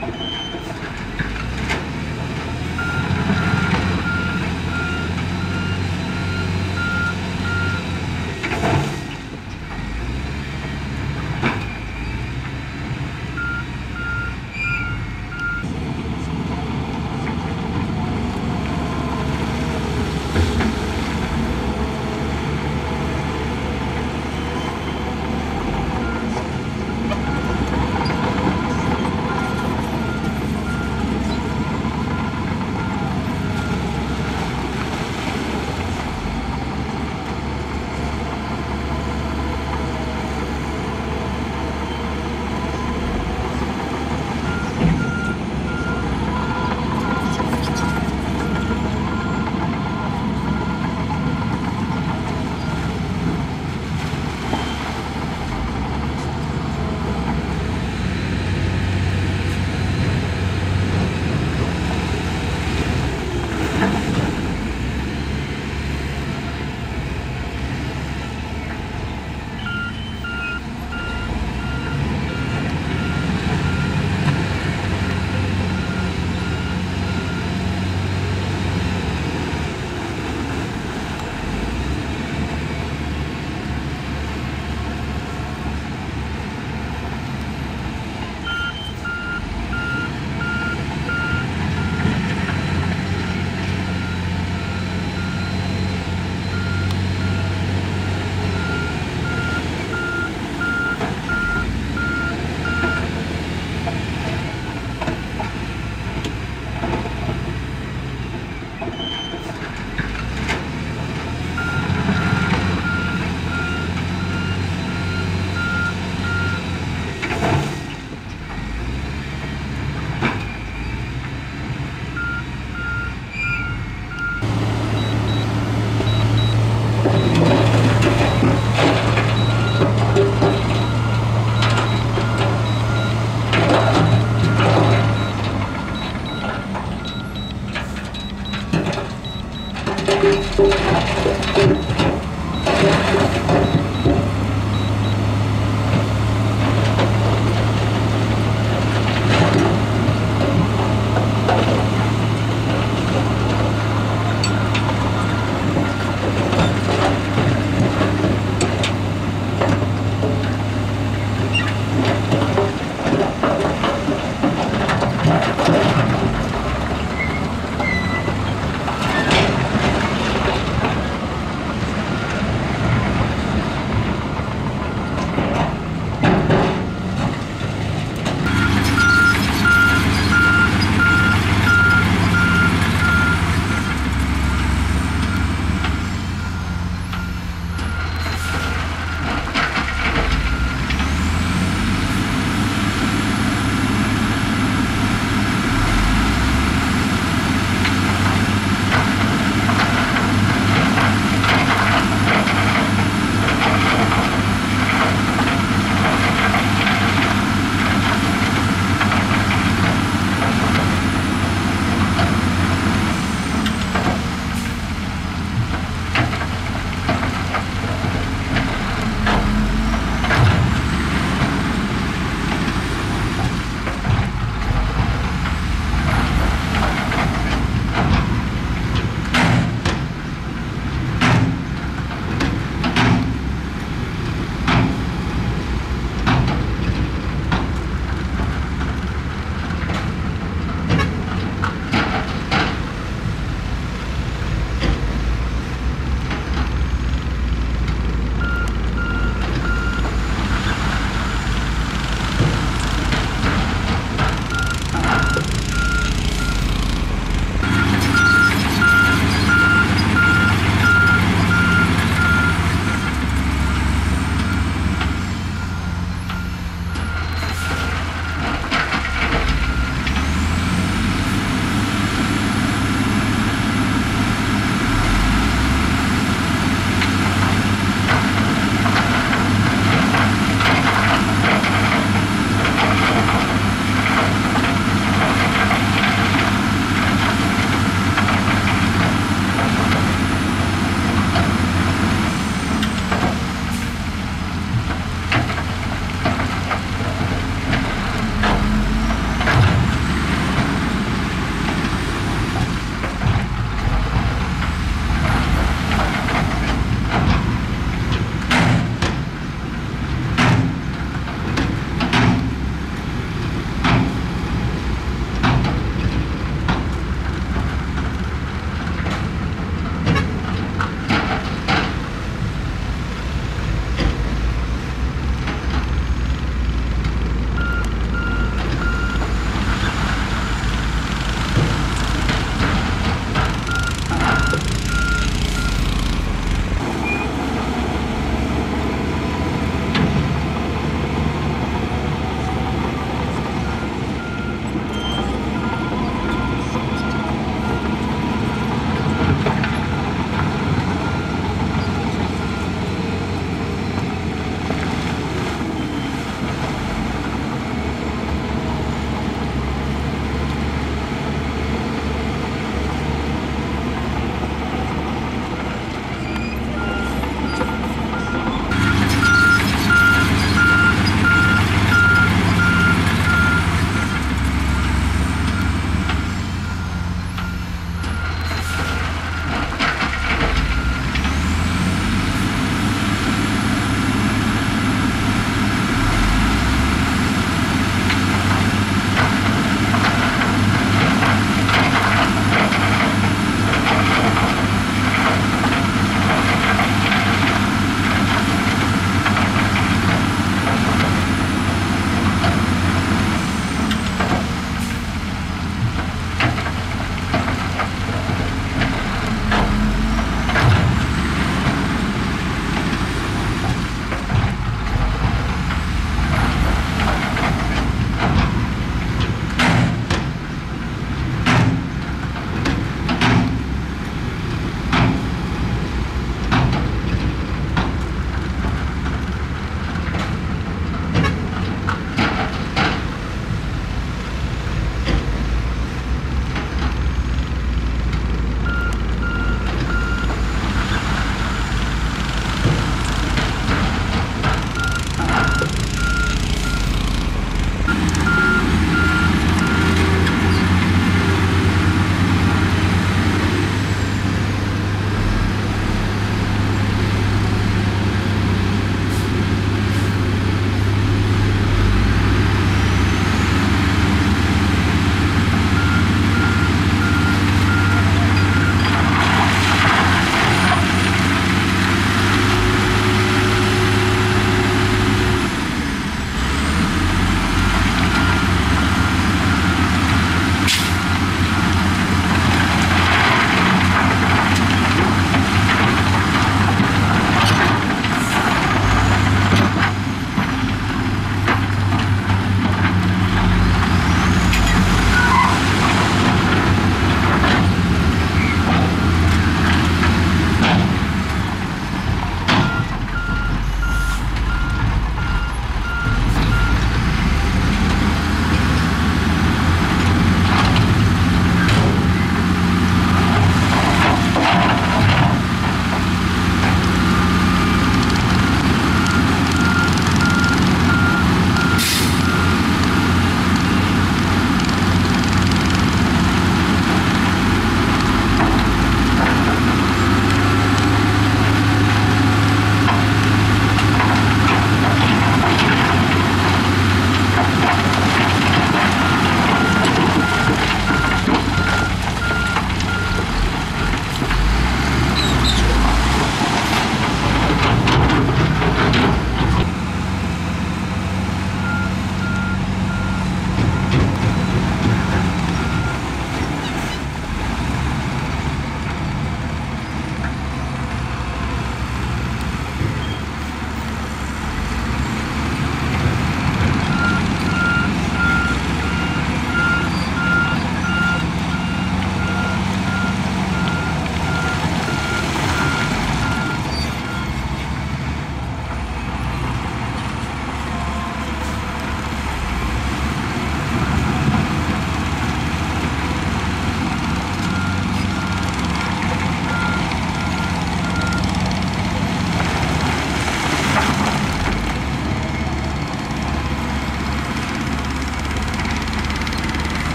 確かに。